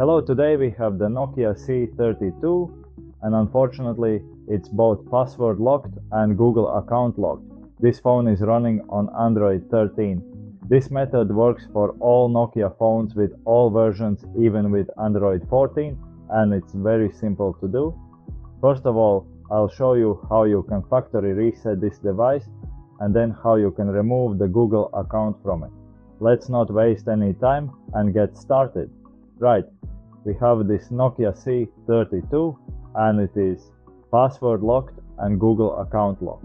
Hello, today we have the Nokia C32 and unfortunately it's both password locked and Google account locked. This phone is running on Android 13. This method works for all Nokia phones with all versions even with Android 14 and it's very simple to do. First of all, I'll show you how you can factory reset this device and then how you can remove the Google account from it. Let's not waste any time and get started. Right, we have this Nokia C32 and it is password locked and Google account locked.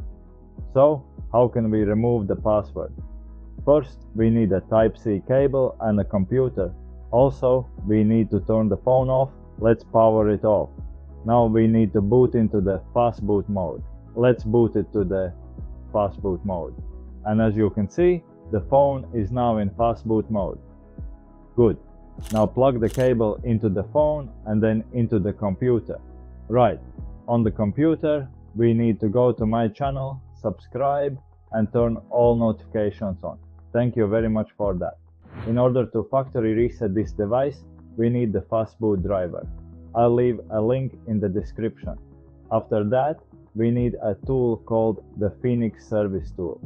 So, how can we remove the password? First, we need a Type-C cable and a computer. Also, we need to turn the phone off. Let's power it off. Now we need to boot into the fast boot mode. Let's boot it to the fast boot mode. And as you can see, the phone is now in fast boot mode. Good. Now plug the cable into the phone and then into the computer. Right. On the computer, we need to go to my channel, subscribe and turn all notifications on. Thank you very much for that. In order to factory reset this device, we need the fastboot driver. I'll leave a link in the description. After that, we need a tool called the Phoenix Service Tool.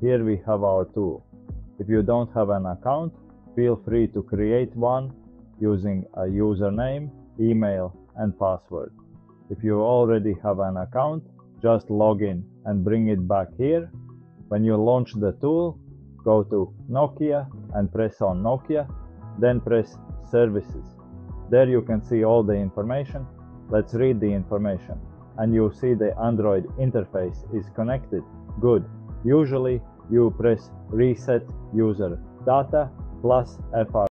Here we have our tool. If you don't have an account, feel free to create one using a username, email and password. If you already have an account, just log in and bring it back here. When you launch the tool, go to Nokia and press on Nokia, then press Services. There you can see all the information. Let's read the information. And you see the Android interface is connected. Good. Usually you press reset user data plus FR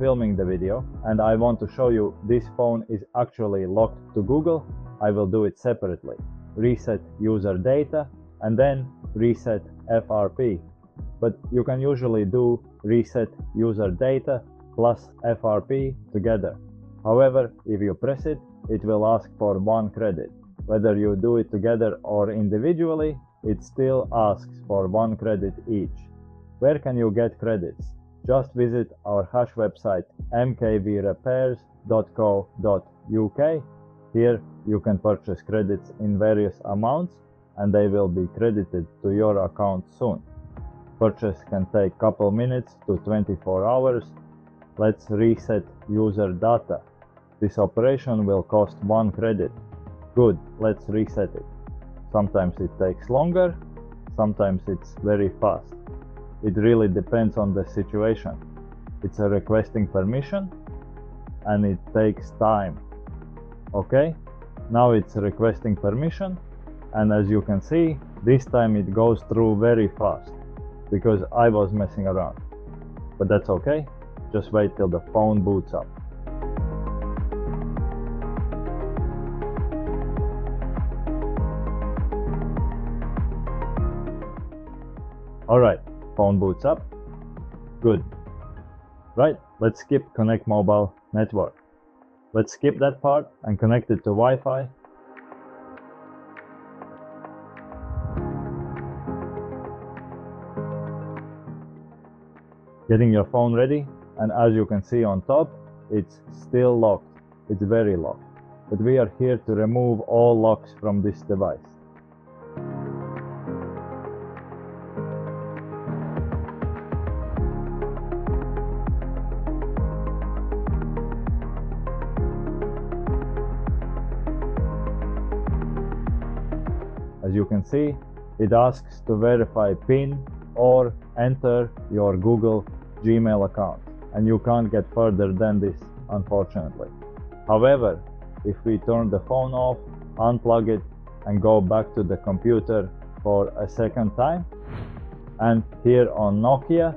filming the video and I want to show you this phone is actually locked to Google. I will do it separately. Reset user data and then reset FRP but you can usually do reset user data plus FRP together. However if you press it it will ask for one credit. Whether you do it together or individually it still asks for one credit each. Where can you get credits? Just visit our hash website mkvrepairs.co.uk. Here you can purchase credits in various amounts and they will be credited to your account soon. Purchase can take couple minutes to 24 hours. Let's reset user data. This operation will cost one credit. Good, let's reset it. Sometimes it takes longer, sometimes it's very fast. It really depends on the situation. It's a requesting permission and it takes time. Okay, now it's requesting permission and as you can see, this time it goes through very fast because I was messing around. But that's okay, just wait till the phone boots up. Alright, phone boots up. Good. Right, let's skip Connect Mobile Network. Let's skip that part and connect it to Wi-Fi. Getting your phone ready and as you can see on top, it's still locked. It's very locked. But we are here to remove all locks from this device. As you can see, it asks to verify PIN or enter your Google Gmail account and you can't get further than this unfortunately. However, if we turn the phone off, unplug it and go back to the computer for a second time and here on Nokia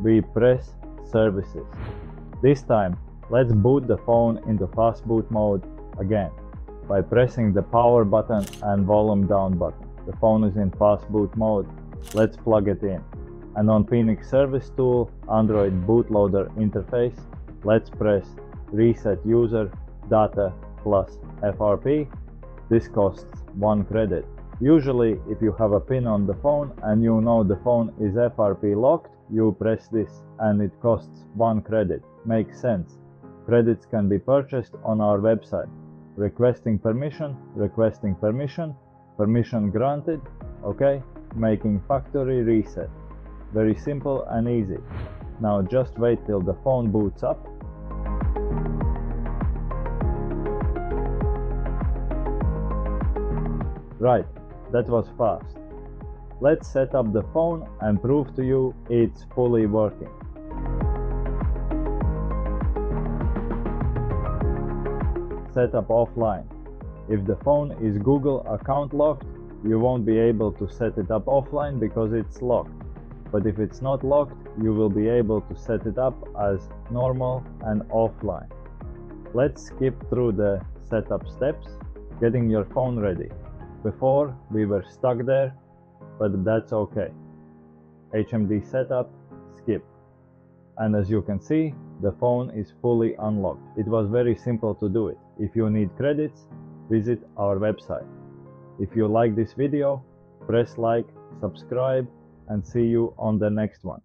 we press services. This time let's boot the phone into fast boot mode again by pressing the power button and volume down button. The phone is in fast boot mode. Let's plug it in. And on Phoenix Service Tool Android bootloader interface, let's press reset user data plus FRP. This costs one credit. Usually if you have a pin on the phone and you know the phone is FRP locked, you press this and it costs one credit. makes sense. Credits can be purchased on our website. Requesting permission, requesting permission, permission granted, okay? Making factory reset. Very simple and easy. Now just wait till the phone boots up. Right, that was fast. Let's set up the phone and prove to you it's fully working. Setup offline. If the phone is Google account locked, you won't be able to set it up offline because it's locked. But if it's not locked, you will be able to set it up as normal and offline. Let's skip through the setup steps, getting your phone ready. Before we were stuck there, but that's okay. HMD setup, skip. And as you can see, the phone is fully unlocked. It was very simple to do it. If you need credits, visit our website. If you like this video, press like, subscribe, and see you on the next one.